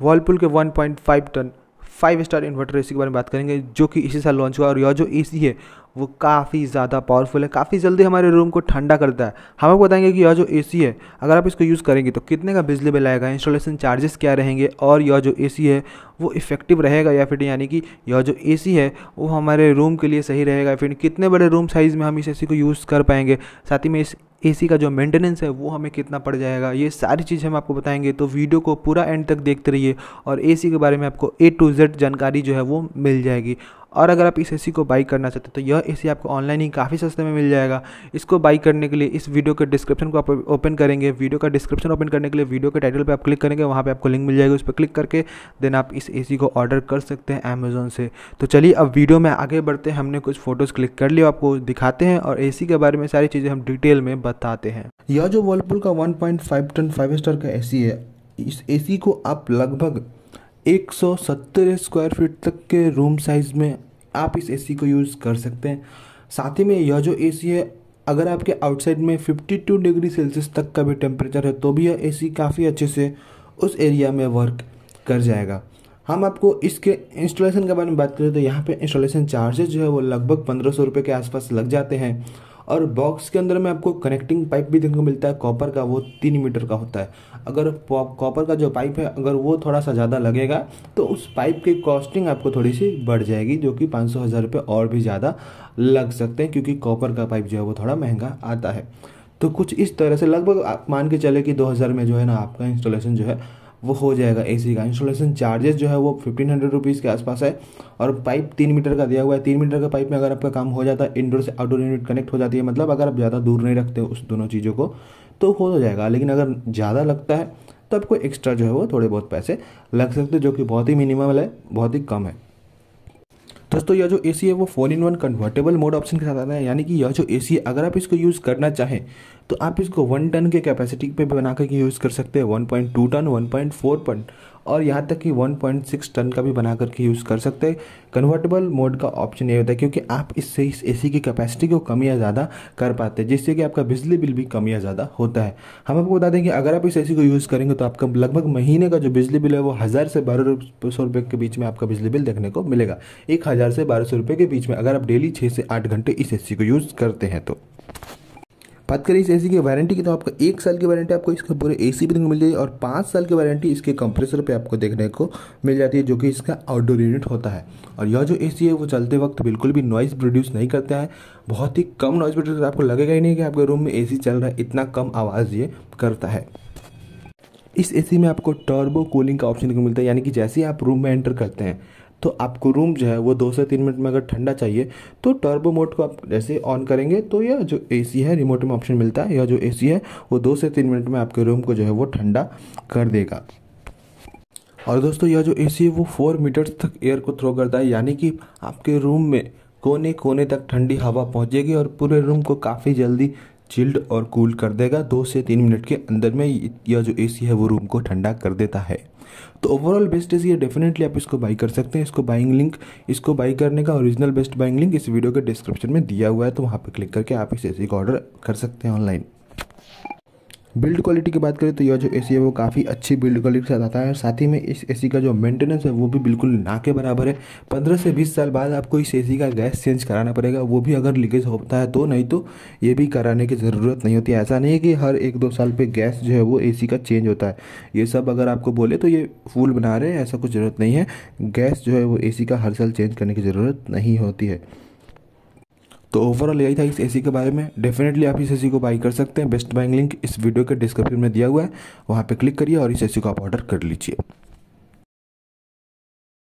Whirlpool के 1.5 ton five star inverter AC के बारे में बात करेंगे, जो कि इसी साल लॉन्च हुआ और यह जो एसी है, वो काफ़ी ज़्यादा पावरफुल है। काफ़ी जल्दी हमारे रूम को ठंडा करता है। हम आपको बताएँगे कि यह जो एसी है, अगर आप इसको यूज़ करेंगे तो कितने का बिजली बिल आएगा इंस्टॉलेशन चार्जेस क्या रहेंगे, और यह जो एसी है, वो इफ़ेक्टिव रहेगा या फिर यानी कि यह जो एसी है, वो हमारे रूम के लिए सही रहेगा फिर कितने बड़े रूम साइज़ में हम इस एसी को यूज़ कर पाएँगे? साथ ही में इस एसी का जो मेंटेनेंस है, वो हमें कितना पड़ जाएगा? ये सारी चीज़ हम आपको बताएँगे तो वीडियो को पूरा एंड तक देखते रहिए और एसी के बारे में आपको ए टू जेड जानकारी जो है वो मिल जाएगी। और अगर आप इस एसी को बाई करना चाहते हैं तो यह एसी आपको ऑनलाइन ही काफ़ी सस्ते में मिल जाएगा। इसको बाई करने के लिए इस वीडियो के डिस्क्रिप्शन को आप ओपन करेंगे। वीडियो का डिस्क्रिप्शन ओपन करने के लिए वीडियो के टाइटल पे आप क्लिक करेंगे, वहाँ पे आपको लिंक मिल जाएगा। उस पर क्लिक करके देन आप इस एसी को ऑर्डर कर सकते हैं अमेज़ोन से। तो चलिए अब वीडियो में आगे बढ़ते हैं। हमने कुछ फ़ोटोज़ क्लिक कर लिया आपको दिखाते हैं और एसी के बारे में सारी चीज़ें हम डिटेल में बताते हैं। यह जो वर्लपुल का 1.5 टन फाइव स्टार का एसी है, इस एसी को आप लगभग 170 स्क्वायर फीट तक के रूम साइज़ में आप इस एसी को यूज़ कर सकते हैं। साथ ही में यह जो एसी है, अगर आपके आउटसाइड में 52 डिग्री सेल्सियस तक का भी टेम्परेचर है तो भी यह एसी काफ़ी अच्छे से उस एरिया में वर्क कर जाएगा। हम आपको इसके इंस्टॉलेशन के बारे में बात करें तो यहाँ पे इंस्टॉलेशन चार्जेस जो है वो लगभग पंद्रह सौ रुपये के आसपास लग जाते हैं। और बॉक्स के अंदर में आपको कनेक्टिंग पाइप भी देखने को मिलता है। कॉपर का वो तीन मीटर का होता है। अगर कॉपर का जो पाइप है, अगर वो थोड़ा सा ज़्यादा लगेगा तो उस पाइप की कॉस्टिंग आपको थोड़ी सी बढ़ जाएगी, जो कि पाँच सौ हज़ार रुपये और भी ज़्यादा लग सकते हैं, क्योंकि कॉपर का पाइप जो है वो थोड़ा महँगा आता है। तो कुछ इस तरह से लगभग आप मान के चले कि दो हज़ार में जो है ना आपका इंस्टॉलेशन जो है वो हो जाएगा एसी का। इंस्टॉलेशन चार्जेस जो है वो फिफ्टीन हंड्रेड रुपीज़ के आसपास है और पाइप तीन मीटर का दिया हुआ है। तीन मीटर का पाइप में अगर आपका काम हो जाता है इंडोर से आउटडोर यूनिट कनेक्ट हो जाती है मतलब अगर आप ज़्यादा दूर नहीं रखते उस दोनों चीज़ों को तो हो तो जाएगा। लेकिन अगर ज़्यादा लगता है तो आपको एक्स्ट्रा जो है वो थोड़े बहुत पैसे लग सकते जो कि बहुत ही मिनिमल है, बहुत ही कम है। दोस्तों, यह जो एसी है, वो four in one convertible mode option के साथ आता है। यानी कि यह जो है, अगर आप इसको यूज़ करना चाहें तो आप इसको वन टन के कैपेसिटी पे भी बना कर यूज़ कर सकते हैं one point two ton one point four ton और यहाँ तक कि 1.6 टन का भी बना करके यूज़ कर सकते हैं। कन्वर्टेबल मोड का ऑप्शन ये होता है क्योंकि आप इससे इस एसी की कैपेसिटी को कम या ज़्यादा कर पाते हैं, जिससे कि आपका बिजली बिल भी कम या ज़्यादा होता है। हम आपको बता दें कि अगर आप इस एसी को यूज़ करेंगे तो आपका लगभग महीने का जो बिजली बिल है वो हज़ार से बारह सौ रुपये के बीच में आपका बिजली बिल देखने को मिलेगा। एक हज़ार से बारह सौ रुपये के बीच में अगर आप डेली छः से आठ घंटे इस एसी को यूज़ करते हैं तो। बात करें इस एसी की वारंटी की तो आपको एक साल की वारंटी आपको इसके पूरे एसी भी मिल जाएगी और पाँच साल की वारंटी इसके कंप्रेसर पे आपको देखने को मिल जाती है, जो कि इसका आउटडोर यूनिट होता है। और यह जो एसी है, वो चलते वक्त बिल्कुल भी नॉइज़ प्रोड्यूस नहीं करता है। बहुत ही कम नॉइज़ प्रोड्यूस आपको लगेगा ही नहीं कि आपके रूम में एसी चल रहा है, इतना कम आवाज़ ये करता है। इस एसी में आपको टर्बो कूलिंग का ऑप्शन मिलता है, यानी कि जैसे ही आप रूम में एंटर करते हैं तो आपको रूम जो है वो दो से तीन मिनट में अगर ठंडा चाहिए तो टर्बो मोड को आप जैसे ऑन करेंगे तो यह जो एसी है रिमोट में ऑप्शन मिलता है। यह जो एसी है, वो दो से तीन मिनट में आपके रूम को जो है वो ठंडा कर देगा। और दोस्तों, यह जो एसी है, वो फोर मीटर्स तक एयर को थ्रो करता है, यानी कि आपके रूम में कोने कोने तक ठंडी हवा पहुंचेगी और पूरे रूम को काफ़ी जल्दी चिल्ड और कूल कर देगा। दो से तीन मिनट के अंदर में यह जो एसी है, वो रूम को ठंडा कर देता है। तो ओवरऑल बेस्ट एसी है डेफिनेटली आप इसको बाई कर सकते हैं। इसको बाइंग लिंक इसको बाई करने का ओरिजिनल बेस्ट बाइंग लिंक इस वीडियो के डिस्क्रिप्शन में दिया हुआ है। तो वहाँ पर क्लिक करके आप इस एसी का ऑर्डर कर सकते हैं ऑनलाइन बिल्ड क्वालिटी की बात करें तो यह जो एसी है वो काफ़ी अच्छी बिल्ड क्वालिटी के साथ आता है। और साथ ही में इस एसी का जो मेंटेनेंस है वो भी बिल्कुल ना के बराबर है। पंद्रह से बीस साल बाद आपको इस एसी का गैस चेंज कराना पड़ेगा। वो भी अगर लीकेज होता है तो नहीं तो ये भी कराने की ज़रूरत नहीं होती। ऐसा नहीं है कि हर एक दो साल पर गैस जो है वो एसी का चेंज होता है। ये सब अगर आपको बोले तो ये फूल बना रहे हैं, ऐसा कुछ ज़रूरत नहीं है। गैस जो है वो एसी का हर साल चेंज करने की ज़रूरत नहीं होती है। तो ओवरऑल यही था इस एसी के बारे में। डेफिनेटली आप इस एसी को बाई कर सकते हैं। बेस्ट बाइंग लिंक इस वीडियो के डिस्क्रिप्शन में दिया हुआ है। वहाँ पे क्लिक करिए और इस एसी को आप ऑर्डर कर लीजिए।